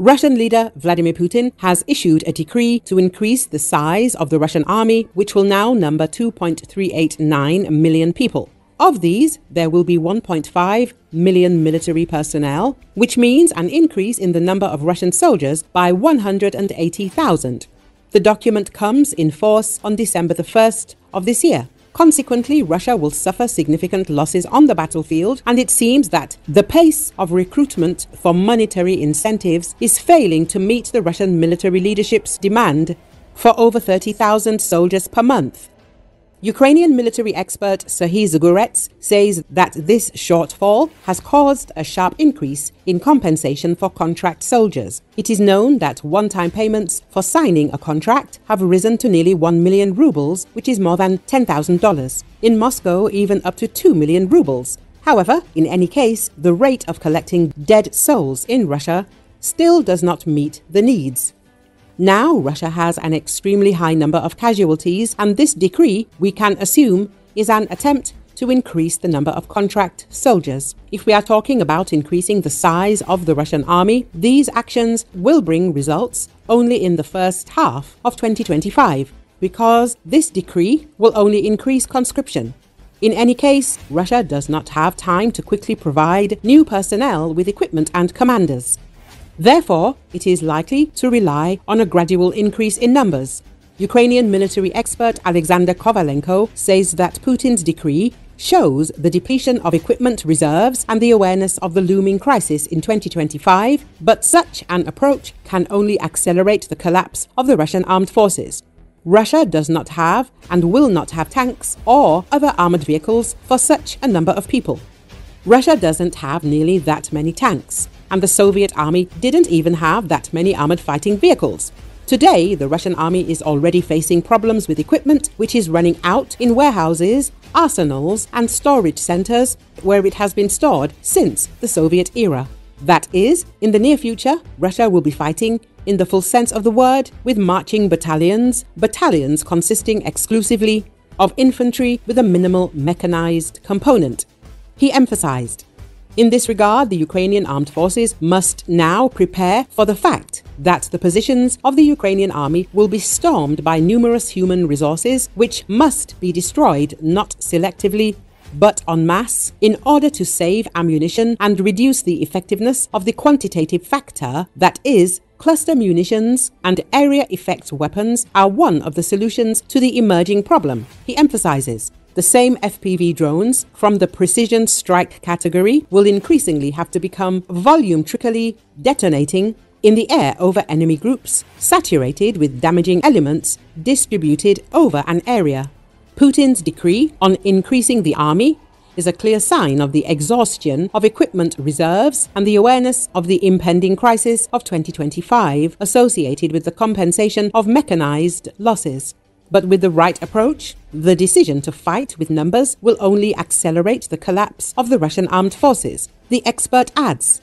Russian leader Vladimir Putin has issued a decree to increase the size of the Russian army, which will now number 2.389 million people. Of these, there will be 1.5 million military personnel, which means an increase in the number of Russian soldiers by 180,000. The document comes in force on December the 1st of this year. Consequently, Russia will suffer significant losses on the battlefield, and it seems that the pace of recruitment for monetary incentives is failing to meet the Russian military leadership's demand for over 30,000 soldiers per month. Ukrainian military expert Serhiy Zgurets says that this shortfall has caused a sharp increase in compensation for contract soldiers. It is known that one-time payments for signing a contract have risen to nearly 1 million rubles, which is more than $10,000. In Moscow, even up to 2 million rubles. However, in any case, the rate of collecting dead souls in Russia still does not meet the needs. Now, Russia has an extremely high number of casualties, and this decree, we can assume, is an attempt to increase the number of contract soldiers. If we are talking about increasing the size of the Russian army, these actions will bring results only in the first half of 2025, because this decree will only increase conscription. In any case, Russia does not have time to quickly provide new personnel with equipment and commanders. Therefore, it is likely to rely on a gradual increase in numbers. Ukrainian military expert Alexander Kovalenko says that Putin's decree shows the depletion of equipment reserves and the awareness of the looming crisis in 2025, but such an approach can only accelerate the collapse of the Russian armed forces. Russia does not have and will not have tanks or other armored vehicles for such a number of people. Russia doesn't have nearly that many tanks and the Soviet army didn't even have that many armored fighting vehicles. Today, the Russian army is already facing problems with equipment which is running out in warehouses, arsenals, and storage centers where it has been stored since the Soviet era. That is, in the near future, Russia will be fighting, in the full sense of the word, with marching battalions, battalions consisting exclusively of infantry with a minimal mechanized component. He emphasized in this regard, the Ukrainian armed forces must now prepare for the fact that the positions of the Ukrainian army will be stormed by numerous human resources which must be destroyed not selectively but en masse in order to save ammunition and reduce the effectiveness of the quantitative factor that is cluster munitions and area effect weapons are one of the solutions to the emerging problem, he emphasizes. The same FPV drones from the precision strike category will increasingly have to become volumetrically detonating in the air over enemy groups, saturated with damaging elements distributed over an area. Putin's decree on increasing the army is a clear sign of the exhaustion of equipment reserves and the awareness of the impending crisis of 2025 associated with the compensation of mechanized losses. But with the right approach, the decision to fight with numbers will only accelerate the collapse of the Russian armed forces, the expert adds.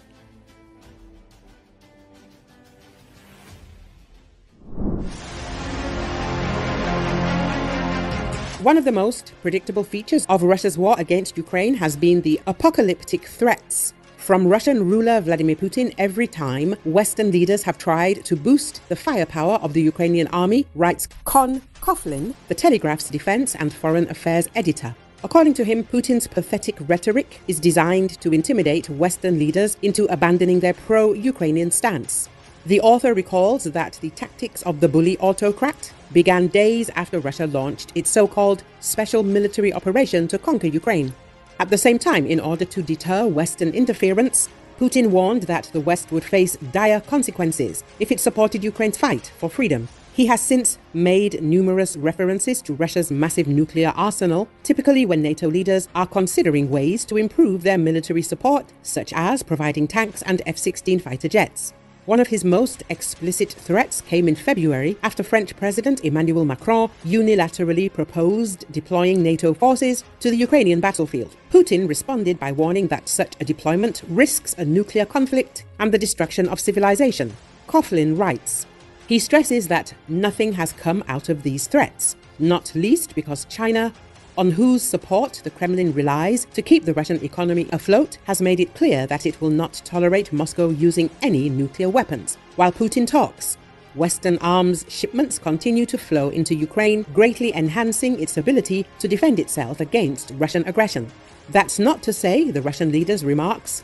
One of the most predictable features of Russia's war against Ukraine has been the apocalyptic threats from Russian ruler Vladimir Putin every time Western leaders have tried to boost the firepower of the Ukrainian army, writes Con Coughlin, the Telegraph's defense and foreign affairs editor. According to him, Putin's pathetic rhetoric is designed to intimidate Western leaders into abandoning their pro Ukrainian stance. The author recalls that the tactics of the bully autocrat began days after Russia launched its so called special military operation to conquer Ukraine. At the same time, in order to deter Western interference, Putin warned that the West would face dire consequences if it supported Ukraine's fight for freedom. He has since made numerous references to Russia's massive nuclear arsenal, typically when NATO leaders are considering ways to improve their military support, such as providing tanks and F 16 fighter jets. One of his most explicit threats came in February after French President Emmanuel Macron unilaterally proposed deploying NATO forces to the Ukrainian battlefield. Putin responded by warning that such a deployment risks a nuclear conflict and the destruction of civilization. Coughlin writes, he stresses that nothing has come out of these threats, not least because China on whose support the Kremlin relies to keep the Russian economy afloat, has made it clear that it will not tolerate Moscow using any nuclear weapons. While Putin talks, Western arms shipments continue to flow into Ukraine, greatly enhancing its ability to defend itself against Russian aggression. That's not to say the Russian leader's remarks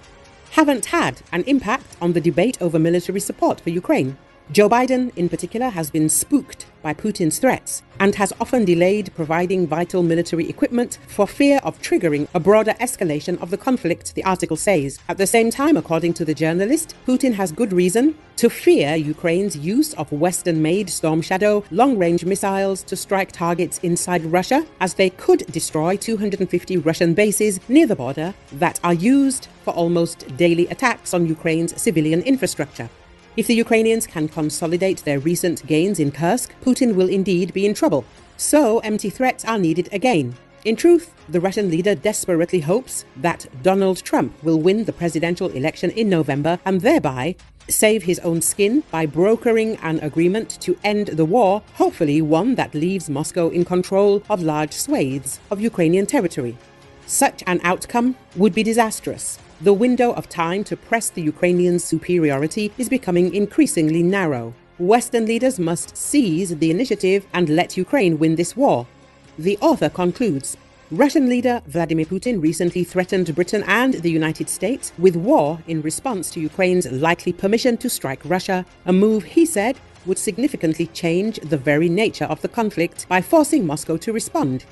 haven't had an impact on the debate over military support for Ukraine. Joe Biden, in particular, has been spooked by Putin's threats and has often delayed providing vital military equipment for fear of triggering a broader escalation of the conflict, the article says. At the same time, according to the journalist, Putin has good reason to fear Ukraine's use of Western made Storm Shadow long range missiles to strike targets inside Russia, as they could destroy 250 Russian bases near the border that are used for almost daily attacks on Ukraine's civilian infrastructure. If the Ukrainians can consolidate their recent gains in Kursk, Putin will indeed be in trouble. So empty threats are needed again. In truth, the Russian leader desperately hopes that Donald Trump will win the presidential election in November and thereby save his own skin by brokering an agreement to end the war, hopefully one that leaves Moscow in control of large swathes of Ukrainian territory. Such an outcome would be disastrous. The window of time to press the Ukrainians' superiority is becoming increasingly narrow. Western leaders must seize the initiative and let Ukraine win this war. The author concludes Russian leader Vladimir Putin recently threatened Britain and the United States with war in response to Ukraine's likely permission to strike Russia, a move he said would significantly change the very nature of the conflict by forcing Moscow to respond.